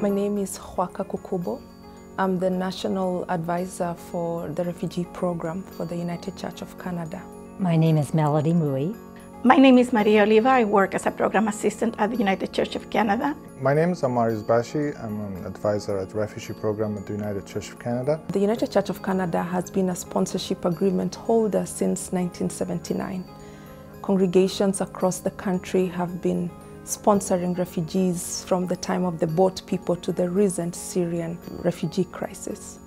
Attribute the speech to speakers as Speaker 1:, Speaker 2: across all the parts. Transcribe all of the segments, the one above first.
Speaker 1: My name is Khwaka Kukubo. I'm the National Advisor for the Refugee Program for the United Church of Canada.
Speaker 2: My name is Melody Mui.
Speaker 3: My name is Maria Oliva. I work as a program assistant at the United Church of Canada.
Speaker 4: My name is Amaris Bashi. I'm an advisor at the Refugee Program at the United Church of Canada.
Speaker 1: The United Church of Canada has been a sponsorship agreement holder since 1979. Congregations across the country have been sponsoring refugees from the time of the boat people to the recent Syrian refugee crisis.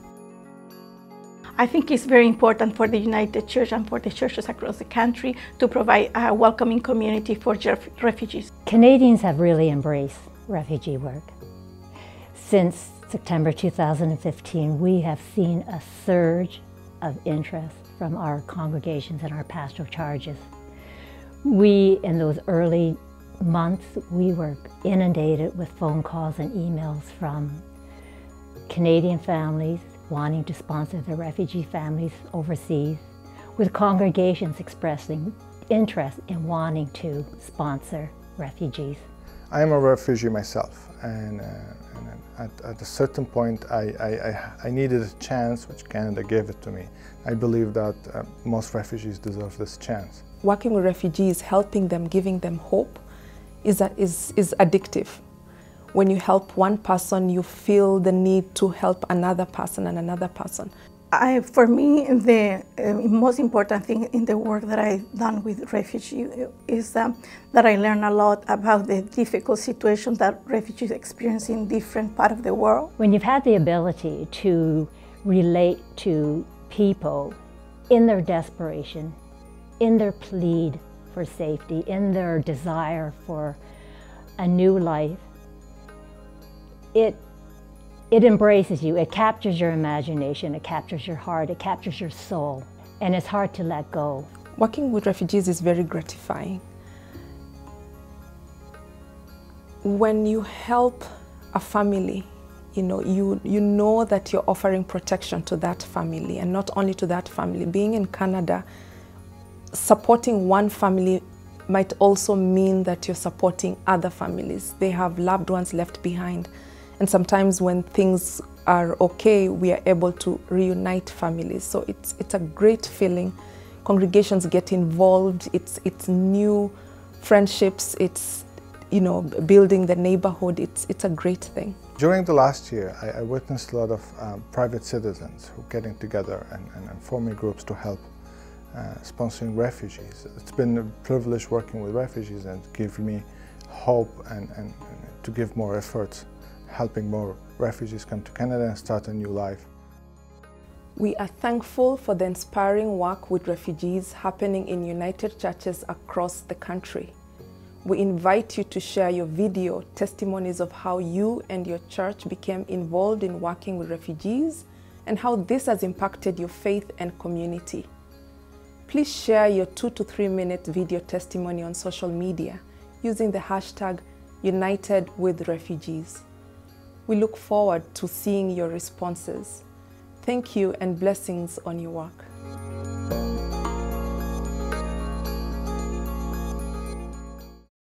Speaker 3: I think it's very important for the United Church and for the churches across the country to provide a welcoming community for refugees.
Speaker 2: Canadians have really embraced refugee work. Since September 2015, we have seen a surge of interest from our congregations and our pastoral charges. We, in those early months, we were inundated with phone calls and emails from Canadian families wanting to sponsor their refugee families overseas, with congregations expressing interest in wanting to sponsor refugees.
Speaker 4: I am a refugee myself, and, uh, and at, at, a certain point, I, I, I, needed a chance, which Canada gave it to me. I believe that uh, most refugees deserve this chance.
Speaker 1: Working with refugees, helping them, giving them hope, is, a, is, is addictive. When you help one person, you feel the need to help another person and another person.
Speaker 3: I, for me, the uh, most important thing in the work that I've done with refugees is um, that I learn a lot about the difficult situation that refugees experience in different parts of the world.
Speaker 2: When you've had the ability to relate to people in their desperation, in their plead for safety, in their desire for a new life, it, it embraces you. It captures your imagination, it captures your heart, it captures your soul, and it's hard to let go.
Speaker 1: Working with refugees is very gratifying. When you help a family, you know, you, you know that you're offering protection to that family and not only to that family. Being in Canada, supporting one family might also mean that you're supporting other families. They have loved ones left behind. And sometimes when things are okay, we are able to reunite families. So it's, it's a great feeling. Congregations get involved. It's, it's new friendships. It's, you know, building the neighborhood. It's, it's a great thing.
Speaker 4: During the last year, I, I witnessed a lot of um, private citizens who getting together and, and, and forming groups to help uh, sponsoring refugees. It's been a privilege working with refugees and give me hope and, and, and, to give more efforts, helping more refugees come to Canada and start a new life.
Speaker 1: We are thankful for the inspiring work with refugees happening in United Churches across the country. We invite you to share your video testimonies of how you and your church became involved in working with refugees and how this has impacted your faith and community. Please share your two to three minute video testimony on social media using the hashtag United with Refugees. We look forward to seeing your responses. Thank you and blessings on your work.